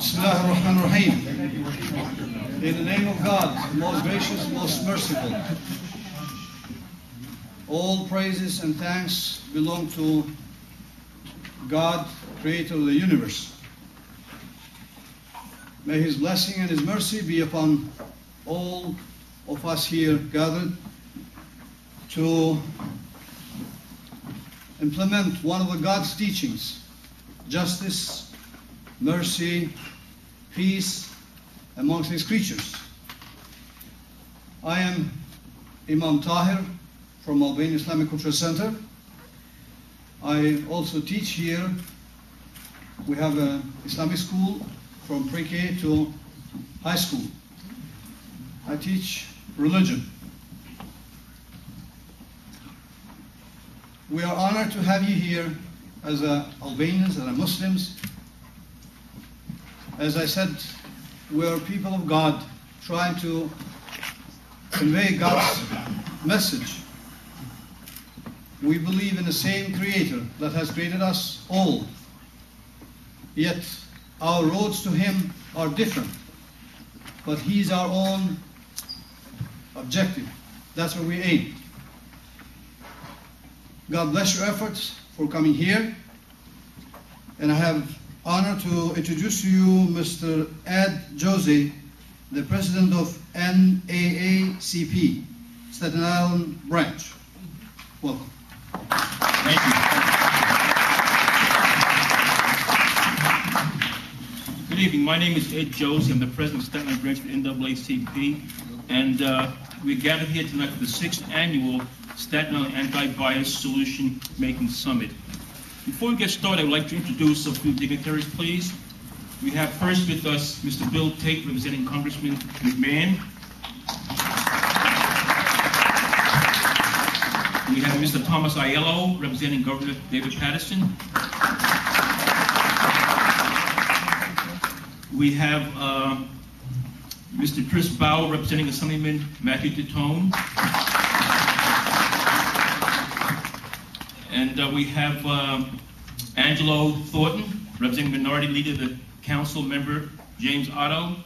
Bismillah ar-Rahman ar-Rahim. In the name of God, most gracious, most merciful. All praises and thanks belong to God, creator of the universe. May his blessing and his mercy be upon all of us here gathered to implement one of the God's teachings justice, mercy, peace amongst his creatures. I am Imam Tahir from Albania Islamic Cultural Center. I also teach here. We have an Islamic school from pre-K to high school. I teach religion. We are honored to have you here as Albanians and a Muslims. As I said, we are people of God trying to convey God's message. We believe in the same Creator that has created us all. Yet our roads to Him are different. But He's our own objective. That's where we aim. God bless your efforts for coming here. And I have honor to introduce to you Mr. Ed Jose, the president of NAACP, Staten Island branch. Welcome. Thank you. Good evening. My name is Ed Josie. I'm the president of Staten Island branch of NAACP. And uh, we're gathered here tonight for the sixth annual Staten Island Anti-Bias Solution Making Summit. Before we get started, I would like to introduce a few dignitaries, please. We have first with us Mr. Bill Tate, representing Congressman McMahon. We have Mr. Thomas Aiello, representing Governor David Paterson. We have uh, Mr. Chris Bow, representing Assemblyman Matthew Titone. And uh, we have uh, Angelo Thornton, representing Minority Leader, the Council Member James Oddo.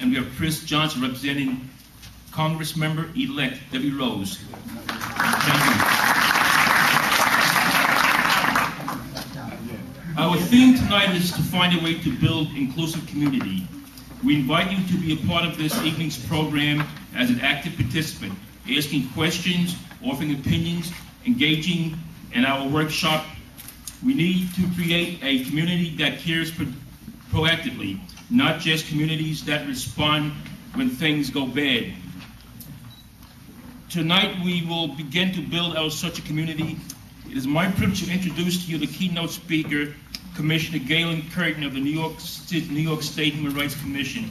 And we have Chris Johnson, representing Congress Member Elect Debi Rose. Thank you. Our theme tonight is to find a way to build inclusive community. We invite you to be a part of this evening's program as an active participant, asking questions, offering opinions, engaging in our workshop. We need to create a community that cares pro- proactively, not just communities that respond when things go bad. Tonight, we will begin to build out such a community. It is my privilege to introduce to you the keynote speaker, Commissioner Galen Kirkland of the New York, New York State Human Rights Commission.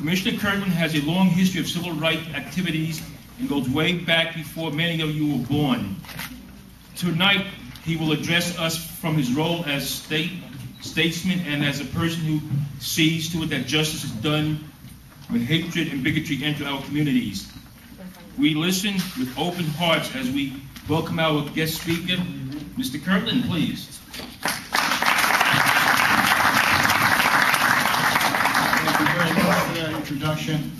Commissioner Kirkland has a long history of civil rights activities and goes way back before many of you were born. Tonight, he will address us from his role as state statesman and as a person who sees to it that justice is done when hatred and bigotry enter our communities. We listen with open hearts as we welcome our guest speaker, Mr. Kirkland, please. Thank you very much for that introduction.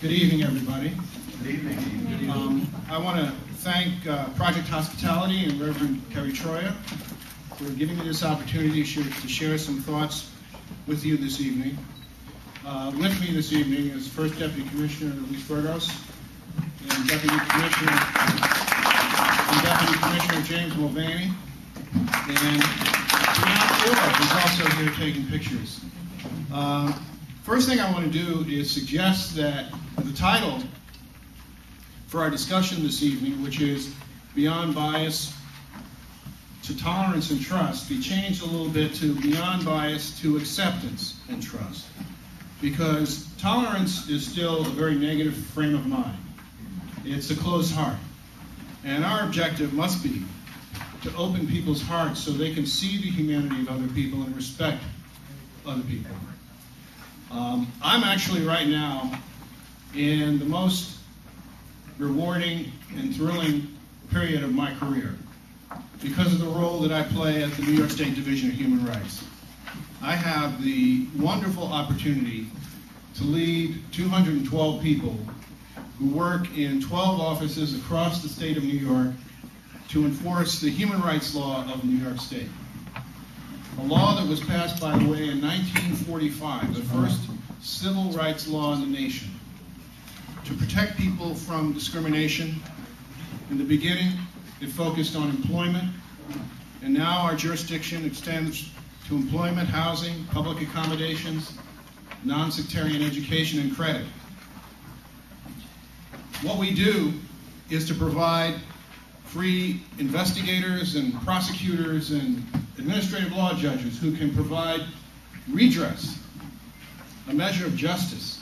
Good evening, everybody. Good evening. Good Um, I want to thank uh, Project Hospitality and Reverend Terry Troia for giving me this opportunity to share, some thoughts with you this evening. Uh, with me this evening is First Deputy Commissioner Luis Burgos and Deputy Commissioner and Deputy Commissioner James Mulvaney and Leon Orr is also here taking pictures. Uh, First thing I want to do is suggest that the title for our discussion this evening, which is Beyond Bias to Tolerance and Trust, be changed a little bit to Beyond Bias to Acceptance and Trust. Because tolerance is still a very negative frame of mind, it's a closed heart. And our objective must be to open people's hearts so they can see the humanity of other people and respect other people. Um, I'm actually right now in the most rewarding and thrilling period of my career. because of the role that I play at the New York State Division of Human Rights. I have the wonderful opportunity to lead 212 people who work in 12 offices across the state of New York to enforce the human rights law of New York State. A law that was passed, by the way, in 1945, the first civil rights law in the nation, to protect people from discrimination. In the beginning, it focused on employment, and now our jurisdiction extends to employment, housing, public accommodations, non-sectarian education, and credit. What we do is to provide free investigators and prosecutors and administrative law judges who can provide redress, a measure of justice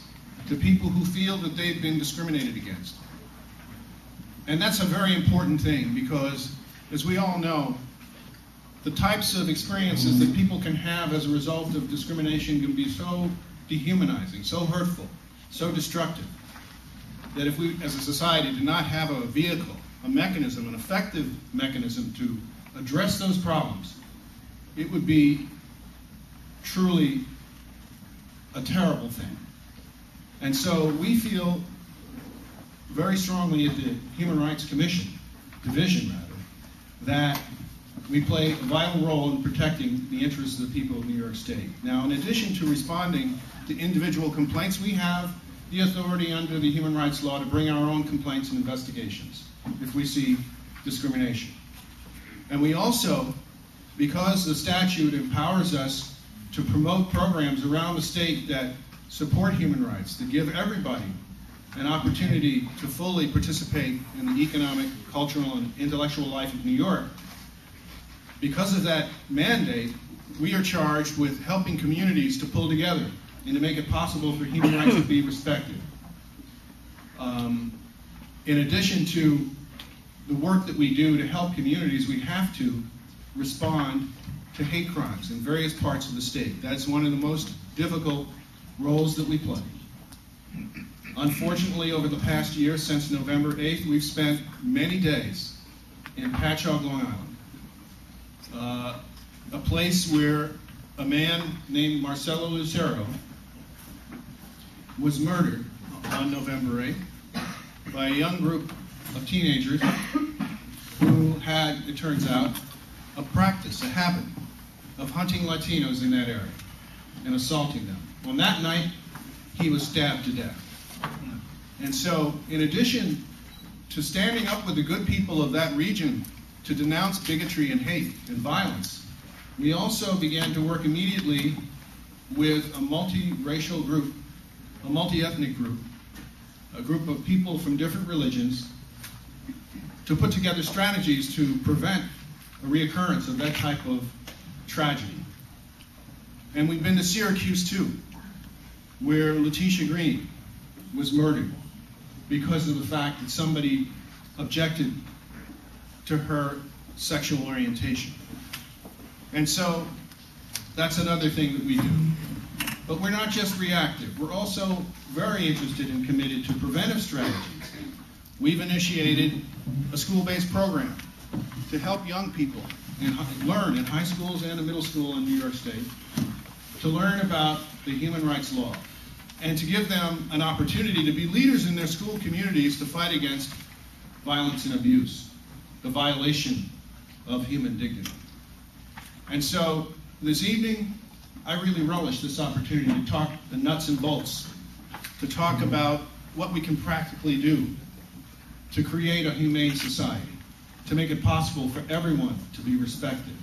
to people who feel that they've been discriminated against. And that's a very important thing because, as we all know, the types of experiences that people can have as a result of discrimination can be so dehumanizing, so hurtful, so destructive, that if we, as a society, do not have a vehicle, a mechanism, an effective mechanism to address those problems, it would be truly a terrible thing. And so we feel very strongly at the Human Rights Commission, division rather, that we play a vital role in protecting the interests of the people of New York State. Now, in addition to responding to individual complaints, we have the authority under the human rights law to bring our own complaints and investigations if we see discrimination. And we also, because the statute empowers us to promote programs around the state that support human rights, to give everybody an opportunity to fully participate in the economic, cultural, and intellectual life of New York, because of that mandate, we are charged with helping communities to pull together and to make it possible for human rights to be respected. Um, in addition to the work that we do to help communities, we have to respond to hate crimes in various parts of the state. That's one of the most difficult roles that we play. Unfortunately, over the past year, since November 8th, we've spent many days in Patchogue, Long Island, uh, a place where a man named Marcelo Lucero was murdered on November 8th by a young group of teenagers who had, it turns out, a practice, a habit of hunting Latinos in that area and assaulting them. On that night, he was stabbed to death. And so, in addition to standing up with the good people of that region to denounce bigotry and hate and violence, we also began to work immediately with a multiracial group, a multi-ethnic group, a group of people from different religions, to put together strategies to prevent a reoccurrence of that type of tragedy. And we've been to Syracuse too, where Lateisha Green was murdered because of the fact that somebody objected to her sexual orientation. And so that's another thing that we do. But we're not just reactive, we're also very interested and committed to preventive strategies. We've initiated a school based program to help young people learn in high schools and in middle school in New York State to learn about the human rights law and to give them an opportunity to be leaders in their school communities to fight against violence and abuse, the violation of human dignity. And so this evening, I really relish this opportunity to talk the nuts and bolts, to talk about what we can practically do to create a humane society, to make it possible for everyone to be respected,